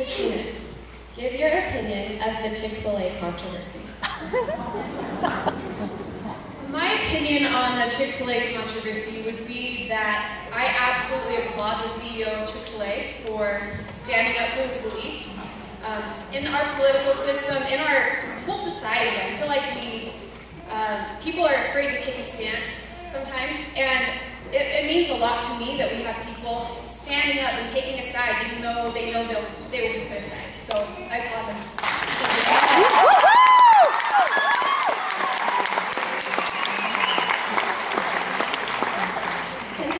Christina, give your opinion of the Chick-fil-A controversy. My opinion on the Chick-fil-A controversy would be that I absolutely applaud the CEO of Chick-fil-A for standing up for his beliefs. Um, in our political system, in our whole society, I feel like we um, people are afraid to take a stance sometimes, and it, it, means a lot to me that we have people standing up and taking a side, even though they know they will they will be criticized. So I applaud them.